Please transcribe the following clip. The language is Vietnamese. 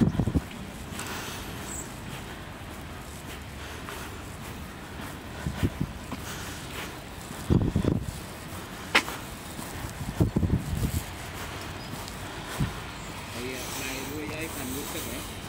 thì này nuôi ấy phần nuôi sức ấy